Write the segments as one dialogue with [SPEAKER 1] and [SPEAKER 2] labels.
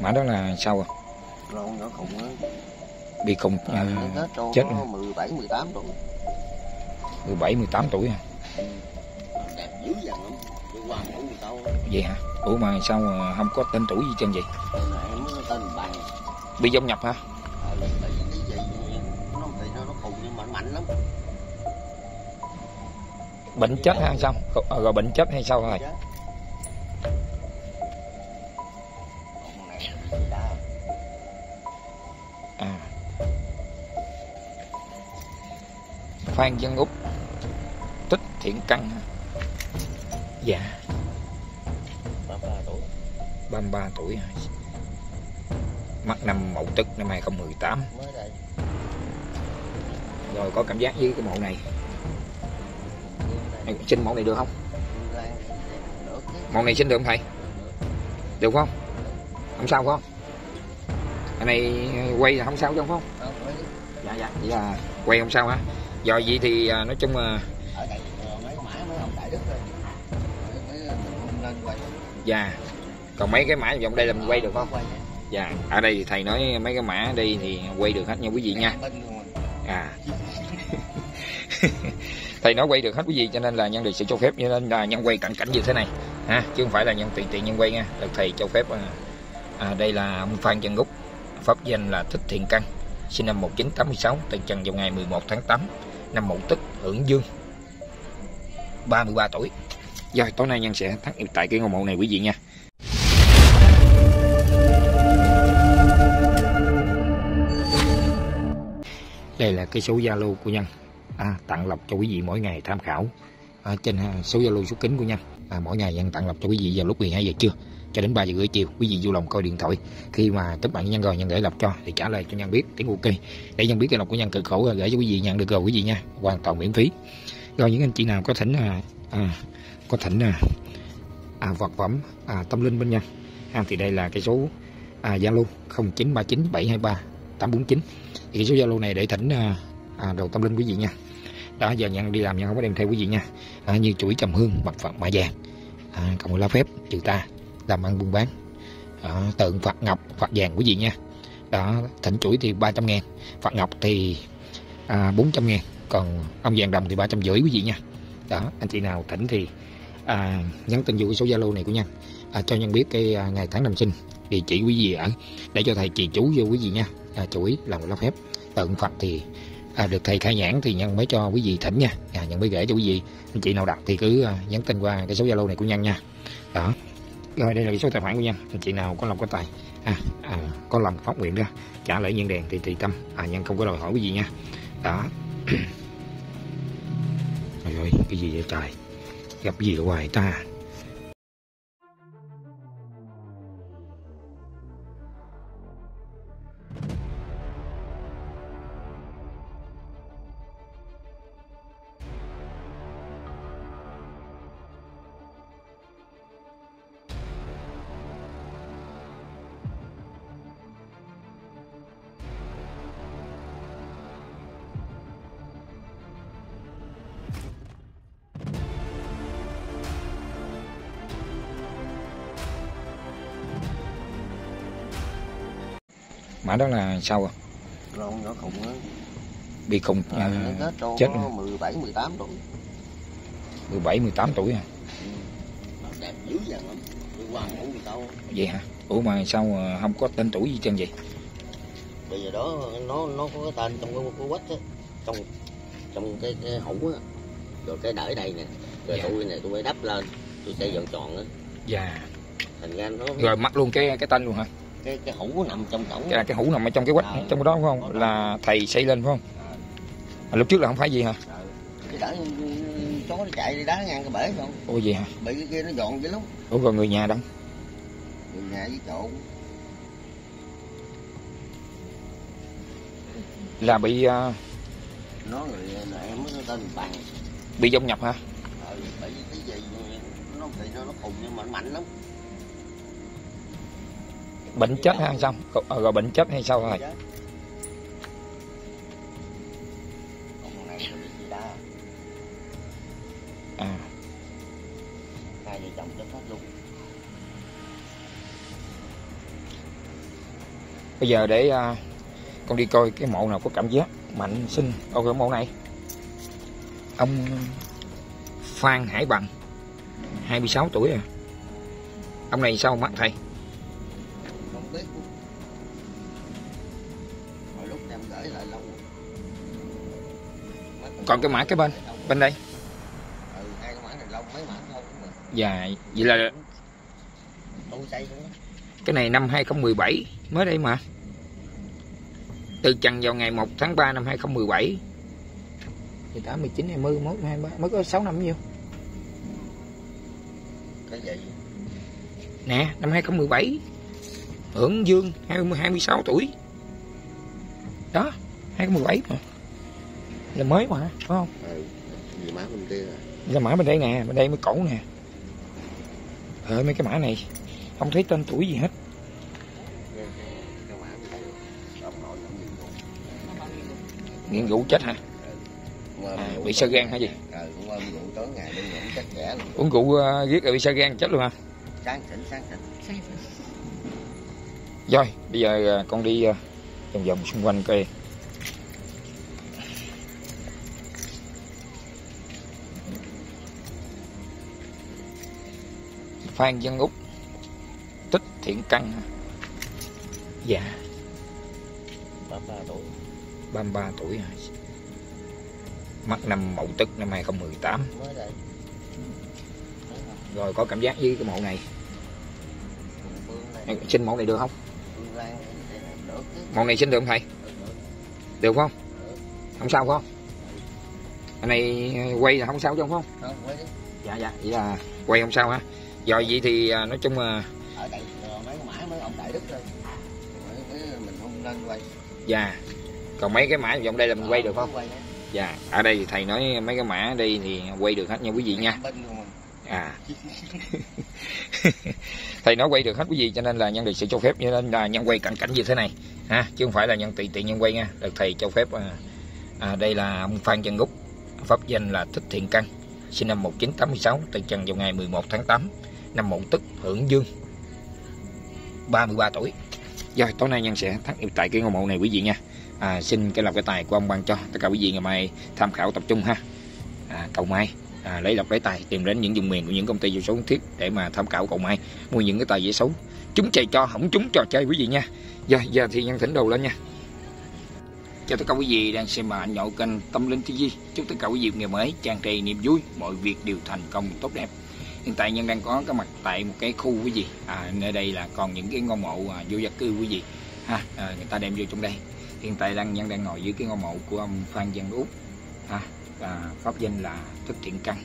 [SPEAKER 1] mã đó là sao à
[SPEAKER 2] Lon nhỏ khùng á.
[SPEAKER 1] bị khùng à,
[SPEAKER 2] Nó Tết cho
[SPEAKER 1] chết
[SPEAKER 2] nó
[SPEAKER 1] rồi.
[SPEAKER 2] 17 18 tuổi.
[SPEAKER 1] 17 18 tuổi à?
[SPEAKER 2] Đẹp dữ dằn lắm.
[SPEAKER 1] Vậy hả? Ủa mà sao mà không có tên tuổi gì trên vậy? Bị dông nhập hả?
[SPEAKER 2] Ờ,
[SPEAKER 1] bệnh chết hay sao? Rồi- rồi bệnh chết hay sao rồi Phan Văn Úc Tích Thiện Căn dạ.
[SPEAKER 2] 33 tuổi.
[SPEAKER 1] 33 tuổi mắc năm Mậu Tức năm 2018
[SPEAKER 2] Mới đây.
[SPEAKER 1] rồi có cảm giác với cái mộ này.
[SPEAKER 2] Đây.
[SPEAKER 1] xin mộ này được không? Mộ này xin được không thầy? Được không? Không sao không? Cái này quay là không sao chứ không dạ dạ vậy là quay không sao hả do vậy thì à, nói chung là dạ. Còn mấy cái mã vòng đây là mình quay được không?
[SPEAKER 2] Quay
[SPEAKER 1] dạ. Ở đây thì thầy nói mấy cái mã đây thì quay được hết nha quý vị nha. À. Thầy nói quay được hết quý vị cho nên là nhân được sự cho phép cho nên là nhân quay cận cảnh như thế này. Ha chứ không phải là nhân tùy tiện nhân quay nha. Được thầy cho phép à, à đây là ông Phan Văn Úc pháp danh là Thích Thiện Căn sinh năm 1986 tại trần vào ngày 11 tháng 8 năm Mậu Tức hưởng dương. 33 tuổi. Rồi tối nay nhân sẽ nghiệm tại cái ngôi mộ này quý vị nha. Đây là cái số Zalo của nhân. À, tặng lọc cho quý vị mỗi ngày tham khảo. À, trên số Zalo số kính của nhân. À, mỗi ngày nhân tặng lọc cho quý vị vào lúc 12 giờ trưa cho đến 3 giờ rưỡi chiều quý vị vui lòng coi điện thoại. Khi mà kết bạn với nhân rồi nhân gửi lọc cho thì trả lời cho nhân biết tiếng ok. Để nhân biết cái lọc của nhân cực khổ rồi gửi cho quý vị nhận được rồi quý vị nha. Hoàn toàn miễn phí. Rồi những anh chị nào có thỉnh à, à, có thỉnh à, à, vật phẩm à, tâm linh bên nhân à, thì đây là cái số à, Zalo 0939723849 thì cái số Zalo này để thỉnh à, à, đồ tâm linh quý vị nha. Đó giờ nhận đi làm nhân không có đem theo quý vị nha. À, như chuỗi trầm hương mặt phật mã vàng. À, cộng lá phép trừ ta làm ăn buôn bán. Đó, tượng Phật Ngọc Phật vàng quý vị nha? Đó thỉnh chuỗi thì 300 ngàn Phật Ngọc thì à, 400 ngàn còn ông vàng đồng thì 350 quý vị nha. Đó anh chị nào thỉnh thì à, nhắn tin vô cái số Zalo này của nhân à, cho nhân biết cái à, ngày tháng năm sinh địa chỉ quý vị ở để cho thầy trì chú vô quý vị nha. À, chuỗi làm lá phép. Tượng Phật thì à, được thầy khai nhãn thì nhân mới cho quý vị thỉnh nha. À, nhân mới gửi cho quý vị. Anh chị nào đặt thì cứ à, nhắn tin qua cái số Zalo này của nhân nha. Đó rồi đây là cái số tài khoản của nhân. Thì chị nào có lòng có tài. À, à, có lòng phát nguyện ra trả lễ nhân đèn thì tùy tâm. À, nhân không có đòi hỏi cái gì nha. Đó. Rồi cái gì vậy trời? Gặp gì ở ngoài ta? Mã đó là sao à?
[SPEAKER 2] lon nhỏ khùng á
[SPEAKER 1] bị khùng à,
[SPEAKER 2] nó cho
[SPEAKER 1] chết. rồi.
[SPEAKER 2] 17 18 tuổi.
[SPEAKER 1] 17 18 tuổi à
[SPEAKER 2] Nó đẹp dữ dằn lắm. Qua ngủ tao
[SPEAKER 1] vậy hả? Ủa mà sao à, không có tên tuổi gì trên vậy?
[SPEAKER 2] Bây giờ đó nó nó có cái tên trong cái cái quách á. Trong trong cái cái hũ á. Rồi cái đỡ đây nè. Rồi
[SPEAKER 1] Dạ.
[SPEAKER 2] tôi này tôi phải đắp lên. Tôi sẽ dọn tròn á.
[SPEAKER 1] Dạ.
[SPEAKER 2] Thành ra nó
[SPEAKER 1] rồi mắc luôn cái cái tên luôn hả
[SPEAKER 2] cái cái hũ nằm trong cổng.
[SPEAKER 1] Cái, cái hũ nằm ở trong cái quách
[SPEAKER 2] Ờ.
[SPEAKER 1] trong cái đó phải không? Là thầy xây lên phải không? À, lúc trước là không phải gì hả?
[SPEAKER 2] Cái đỡ chó nó chạy đi đá ngang cái bể không
[SPEAKER 1] ủa vậy hả?
[SPEAKER 2] Bị cái kia nó dọn dữ lắm.
[SPEAKER 1] Ủa rồi người nhà đâu
[SPEAKER 2] người nhà với chỗ.
[SPEAKER 1] Là bị à,
[SPEAKER 2] nó người là em mới tên bằng
[SPEAKER 1] bị dông nhập hả?
[SPEAKER 2] Ờ, bị cái gì nó thì nó nó khùng nhưng mà nó mạnh lắm
[SPEAKER 1] bệnh chết hay sao? Rồi, ờ, bệnh chết hay sao rồi à.
[SPEAKER 2] Hai chồng
[SPEAKER 1] bây giờ để uh, con đi coi cái mộ nào có cảm giác mạnh sinh. Ở cái mộ này. Ông Phan Hải Bằng 26 tuổi à. Ông này sao mắt thầy? Còn cái mã cái bên bên đây.
[SPEAKER 2] Ừ hai cái mã này lâu mấy mã lâu cũng được
[SPEAKER 1] dạ vậy là cái này năm 2017 mới đây mà. Từ trần vào ngày 1 tháng 3 năm 2017 thì 8, 19, 20, 21, 23 mới có 6 năm nhiêu?
[SPEAKER 2] Cái gì?
[SPEAKER 1] Nè năm 2017 hưởng dương 20, 26 tuổi. Đó 2017 mà là mới mà phải không?
[SPEAKER 2] Ừ. Gì má bên kia. À
[SPEAKER 1] là mã bên đây nè bên đây mới cổ nè. Ờ mấy cái mã này không thấy tên tuổi gì hết.
[SPEAKER 2] Mã đây
[SPEAKER 1] nghiện rượu chết hả? À, bị sơ gan hả gì?
[SPEAKER 2] Ừ
[SPEAKER 1] uống rượu uh, giết rồi bị sơ gan chết luôn hả?
[SPEAKER 2] Sáng tỉnh sáng tỉnh.
[SPEAKER 1] Rồi bây giờ à, con đi à, vòng vòng xung quanh coi Phan Văn Úc. Tích Thiện Căn Dạ.
[SPEAKER 2] Ba ba tuổi.
[SPEAKER 1] 33 tuổi hả? Mắc năm Mậu Tức năm 2018
[SPEAKER 2] mới đây.
[SPEAKER 1] Rồi có cảm giác với cái mộ này. Xin mộ này được không?
[SPEAKER 2] Đây này
[SPEAKER 1] xin được không thầy? Được không? Không sao không? Anh này quay là không sao chứ không Dạ dạ Vậy là quay không sao ha Rồi vậy thì à, nói chung là
[SPEAKER 2] ở đây ờ, mấy mã mấy ông đại đức mấy mình không nên quay.
[SPEAKER 1] Dạ. Còn mấy cái mã vòng đây là mình quay được không? Dạ. Ở đây thì thầy nói mấy cái mã ở đây thì quay được hết nha quý vị nha. À. Thầy nói quay được hết quý vị cho nên là nhân được sự cho phép cho nên là nhân quay cận cảnh như thế này. Ha chứ không phải là nhân tùy tiện nhân quay nha. Được thầy cho phép à, à, đây là ông Phan Văn Úc pháp danh là Thích Thiện Căn sinh năm 1986 từ trần vào ngày 11 tháng 8 năm Mậu Tức hưởng dương. 33 tuổi. Rồi tối nay nhân sẽ thắt nghiệp tại cái ngôi mộ này quý vị nha. À, xin cái lọc cái tài của ông ban cho. Tất cả quý vị ngày mai tham khảo tập trung ha. À, cầu mai à, lấy lọc lấy tài tìm đến những vùng miền của những công ty vô số thiết để mà tham khảo cầu mai mua những cái tài dễ xấu. Chúng chơi cho không chúng trò chơi quý vị nha. Giờ giờ thì nhân thỉnh đầu lên nha. Chào tất cả quý vị đang xem màn nhậu kênh tâm linh tv chúc tất cả quý vị ngày mới tràn trề niềm vui. Mọi việc đều thành công tốt đẹp hiện tại nhân đang có cái mặt tại một cái khu quý vị. À, nơi đây là còn những cái ngôi mộ à, vô gia cư quý vị. Ha à, người ta đem vô trong đây. Hiện tại đang nhân đang ngồi dưới cái ngôi mộ của ông phan văn út. Ha à, pháp danh là Thích Thiện Căn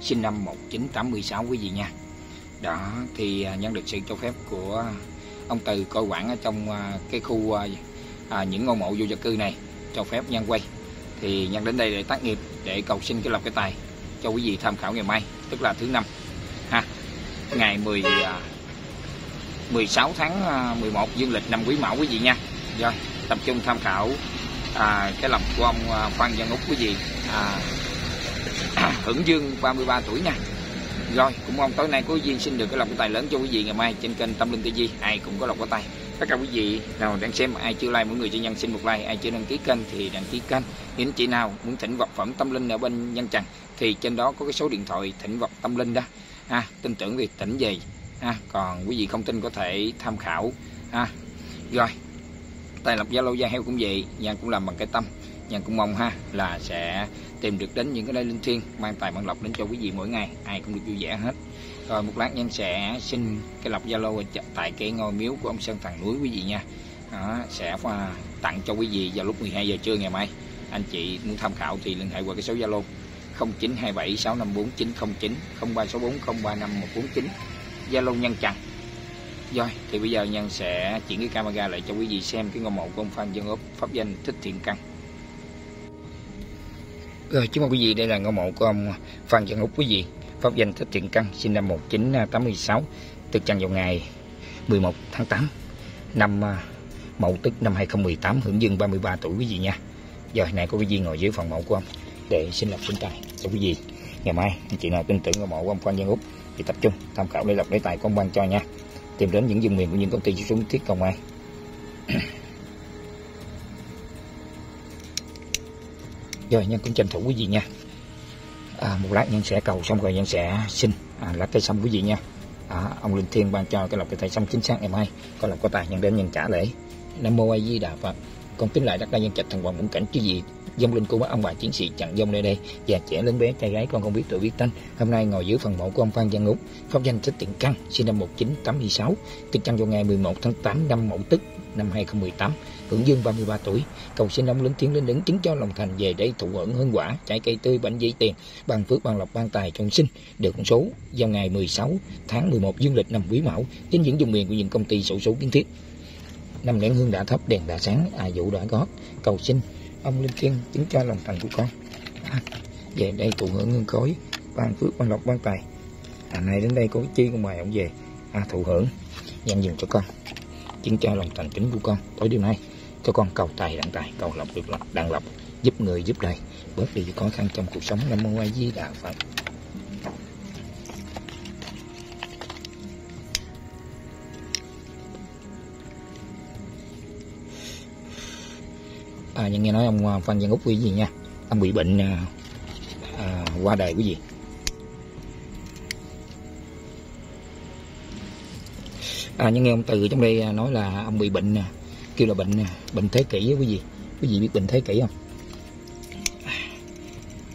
[SPEAKER 1] sinh năm 1986 quý vị nha. Đó thì à, nhân được sự cho phép của ông Từ coi quản ở trong à, cái khu à, à, những ngôi mộ vô gia cư này cho phép nhân quay. Thì nhân đến đây để tác nghiệp để cầu xin cái lộc cái tài cho quý vị tham khảo ngày mai tức là thứ năm ngày 10 16 à, tháng à, 11 dương lịch năm quý mão quý vị nha. Rồi tập trung tham khảo à, cái lòng của ông à, Phan Văn Úc quý vị à, hưởng dương 33 tuổi nha. Rồi cũng mong tối nay có duyên xin được cái lòng của tài lớn cho quý vị ngày mai trên kênh Tâm Linh TV ai cũng có lòng có tay. tất cả quý vị nào đang xem ai chưa like mỗi người cho nhân xin một like. Ai chưa đăng ký kênh thì đăng ký kênh. Những chị nào muốn thỉnh vật phẩm tâm linh ở bên nhân trần thì trên đó có cái số điện thoại thỉnh vật tâm linh đó ha tin tưởng thì tỉnh gì, ha còn quý vị không tin có thể tham khảo ha. Rồi tài lập zalo gia heo cũng vậy nhân cũng làm bằng cái tâm nhân cũng mong ha là sẽ tìm được đến những cái nơi linh thiêng mang tài mang lộc đến cho quý vị mỗi ngày ai cũng được vui vẻ hết. Rồi một lát nhân sẽ xin cái lọc zalo lâu tại cái ngôi miếu của ông sơn thằng núi quý vị nha. Đó, sẽ tặng cho quý vị vào lúc 12 giờ trưa ngày mai. Anh chị muốn tham khảo thì liên hệ qua cái số zalo 0927 654 909 0364 035 149 zalo nhân trần rồi, thì bây giờ nhân sẽ chuyển cái camera lại cho quý vị xem cái ngôi mộ của ông phan dân ốp pháp danh thích thiện căn. Rồi chúc mừng quý vị, đây là ngôi mộ của ông phan dân úc quý vị, pháp danh thích thiện căn, sinh năm 1986 tức trần vào ngày 11 tháng 8 năm à, Mậu Tức năm 2018 hưởng dương 33 tuổi quý vị nha. Giờ này có quý vị ngồi dưới phần mộ của ông để xin lọc sinh tài. Cho quý vị ngày mai anh chị nào tin tưởng vào mộ của ông Phan Văn Úc thì tập trung tham khảo lấy lọc lấy tài công ban cho nha. Tìm đến những vùng miền của những công ty chiếu súng thiết công an rồi nhân cũng tranh thủ quý vị nha. À, một lát nhân sẽ cầu xong rồi nhân sẽ xin à, lá cây xong quý vị nha. À, ông linh thiên ban cho cái lọc cây xong chính xác ngày mai. Con lọc có tài nhân đến nhân trả lễ. Nam mô a di đà phật. Con kính lại đất đai nhân trạch thần hoàng cũng cảnh. Chứ gì dông linh của ông bà chiến sĩ chặn dông nơi đây già trẻ lớn bé trai gái con không biết tuổi biết tên. Hôm nay ngồi dưới phần mộ của ông phan văn úc pháp danh thích tiện căn sinh năm 1986 kinh căn vào ngày 11 tháng 8 năm mậu tức, năm 2018 hưởng dương 33 tuổi, cầu xin ông lớn tiếng lên đứng chứng cho lòng thành về đây thụ hưởng hương quả, trái cây tươi, bánh dây tiền, bằng phước, bằng lộc, ban tài trong sinh. Được con số vào ngày 16 tháng 11 dương lịch năm quý mão trên những vùng miền của những công ty sổ số kiến thiết. Năm nén hương đã thấp đèn đã sáng à vụ đã gót, cầu xin ông linh thiên chứng cho lòng thành của con. À, về đây thụ hưởng hương khói ban phước ban lộc ban tài. À này đến đây có chi con mời ông về à, thụ hưởng nhân dừng cho con. Chứng cho lòng thành kính của con. Tối đêm nay cho con cầu tài đặng tài cầu lộc được lộc đặng lộc giúp người giúp đời bớt đi khó khăn trong cuộc sống. Nam mô a di đà phật. À nhưng nghe nói ông ờ, phan văn úc quý gì nha? Ông bị bệnh à, à, qua đời quý vị à nhưng nghe ông từ trong đây nói là ông bị bệnh kêu là bệnh bệnh thế kỷ quý vị. Quý vị biết bệnh thế kỷ không?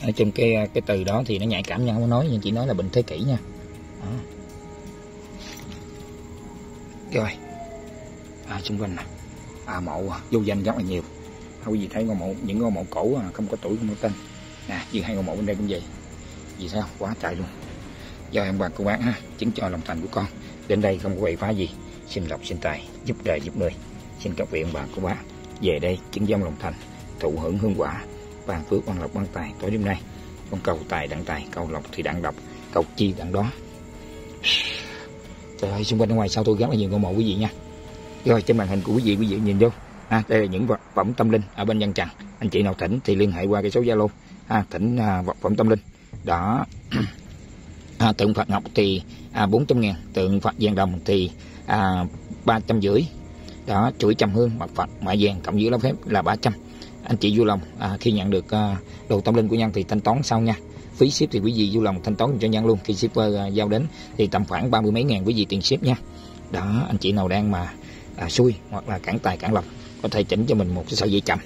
[SPEAKER 1] Ở trong cái cái từ đó thì nó nhạy cảm nhau không nói nhưng chỉ nói là bệnh thế kỷ nha. Đó. rồi. À, xung quanh nè. À, mộ à, vô danh rất là nhiều thôi quý vị thấy ngôi mộ những ngôi mộ cổ à, không có tuổi không có tên. Nè như hai ngôi mộ bên đây cũng vậy. Vì sao? Quá trời luôn. Do em bà cô bác ha chứng cho lòng thành của con. Đến đây không có quậy phá gì. Xin lộc xin tài giúp đời giúp người xin các vị ông bà cô bác. Về đây chứng dông lòng thành thụ hưởng hương quả ban phước ban lộc ban tài tối đêm nay. Con cầu tài đặng tài cầu lộc thì đặng lộc cầu chi đặng đó. Trời ơi xung quanh ở ngoài sau tôi rất là nhiều ngôi mộ quý vị nha. Rồi trên màn hình của quý vị quý vị nhìn vô ha đây là những vật phẩm tâm linh. Ở bên dân trần anh chị nào thỉnh thì liên hệ qua cái số zalo. Ha thỉnh à, vật phẩm tâm linh. Đó. À, tượng phật ngọc thì à, 400 ngàn. Tượng phật vàng đồng thì à, 350 đó chuỗi trầm hương mặt phật mạ vàng cộng với lá phép là 300 anh chị vui lòng à, khi nhận được à, đồ tâm linh của nhân thì thanh toán sau nha. Phí ship thì quý vị vui lòng thanh toán cho nhân luôn. Khi shipper à, giao đến thì tầm khoảng ba mươi mấy ngàn quý vị tiền ship nha. Đó anh chị nào đang mà à, xui hoặc là cản tài cản lộc có thể chỉnh cho mình một cái sợi dây chậm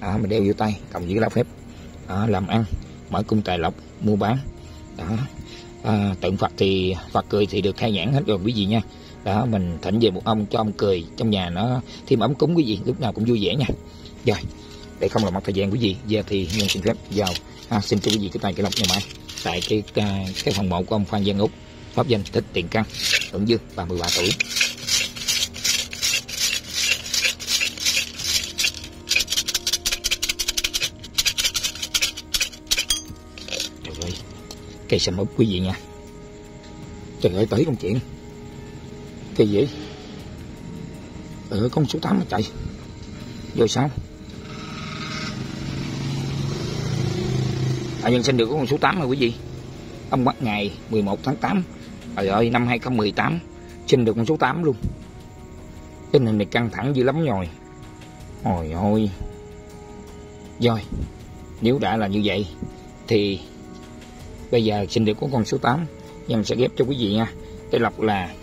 [SPEAKER 1] đó, à, mình đeo vô tay cộng với lá phép. Đó, làm ăn mở cung tài lộc mua bán. Đó. À, tượng phật thì phật cười thì được khai nhãn hết rồi quý vị nha. Đó mình thỉnh về một ông cho ông cười. Trong nhà nó thêm ấm cúng quý vị lúc nào cũng vui vẻ nha. Rồi để không làm mất thời gian quý vị giờ thì nhân xin phép vào. À, xin cho quý vị cái tay cái lộc ngày mai tại cái cái, cái phòng mộ của ông phan văn úc pháp danh thích tiền căn hưởng dương 33 tuổi. Cây sầm úp quý vị nha. Trời ơi tới công chuyện. Cây gì ở con số 8 mà chạy. Rồi sao? À, nhân sinh được con số 8 rồi quý vị. Ông bắt ngày 11 tháng 8 trời ơi năm 2018 sinh được con số 8 luôn. Tình hình này căng thẳng dữ lắm rồi ôi ôi. Rồi nếu đã là như vậy thì bây giờ xin được có con số 8 nhân sẽ ghép cho quý vị nha. Cái lọc là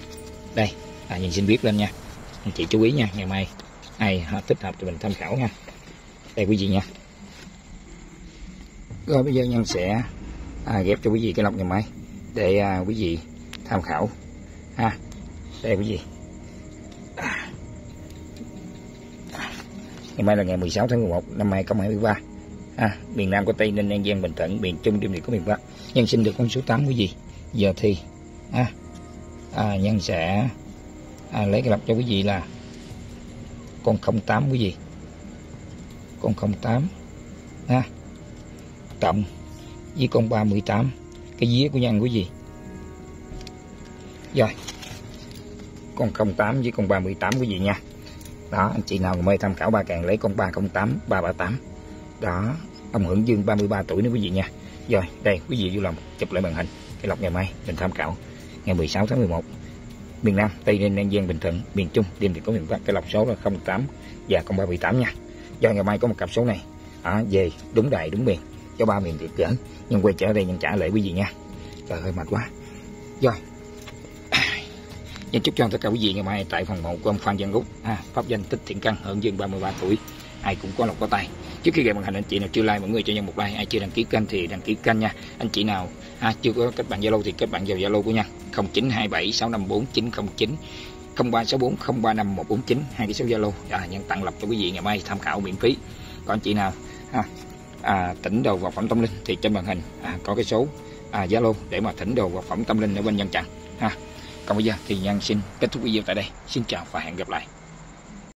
[SPEAKER 1] đây. À, nhìn xin viết lên nha. Anh chị chú ý nha ngày mai ai thích hợp thì mình tham khảo nha. Đây quý vị nha. Rồi bây giờ nhân sẽ à, ghép cho quý vị cái lọc ngày mai để à, quý vị tham khảo ha. Đây quý vị. À. Ngày mai là ngày 16 tháng 11 năm 2023 à, miền Nam có Tây Ninh An Giang Bình Thuận miền Trung Điểm Điện có miền Bắc. Nhân xin được con số 8 quý vị giờ thì à, à, nhân sẽ à, lấy cái lập cho quý vị là con 08 quý vị con 08 ha cộng với con 38 cái vía của nhân quý vị rồi con 08 với con 318 quý vị nha? Đó anh chị nào mê tham khảo ba càng lấy con 308 338 đó ông hưởng dương 33 tuổi nữa quý vị nha. Rồi đây quý vị vui lòng chụp lại màn hình cái lọc ngày mai mình tham khảo. Ngày 16 tháng 11 miền Nam Tây Ninh An Giang Bình Thuận miền Trung đêm thì có miền Bắc cái lọc số là 08 và 0378 nha. Do ngày mai có một cặp số này à, về đúng đại đúng miền cho ba miền được gỡ. Nhưng quay trở đây nhân trả lại quý vị nha. Trời ơi mệt quá. Rồi. Nhân chúc cho tất cả quý vị ngày mai tại phòng mộ của ông Phan Văn Gúc, à, pháp danh tích thiện căn, hưởng dương 33 tuổi, ai cũng có lòng có tay. Trước khi gặp màn hình anh chị nào chưa like mọi người cho nhân một like, ai chưa đăng ký kênh thì đăng ký kênh nha. Anh chị nào à, chưa có kết bạn Zalo thì kết bạn vào Zalo của nha. 0927 654 909 0364 035 149 hai cái số Zalo à, nhân tặng lập cho quý vị ngày mai tham khảo miễn phí. Còn anh chị nào à, à, tỉnh đầu vật phẩm tâm linh thì trên màn hình à, có cái số à, Zalo để mà thỉnh đồ vật phẩm tâm linh ở bên nhân chặn ha. Còn bây giờ thì Nhân xin kết thúc video tại đây. Xin chào và hẹn gặp lại.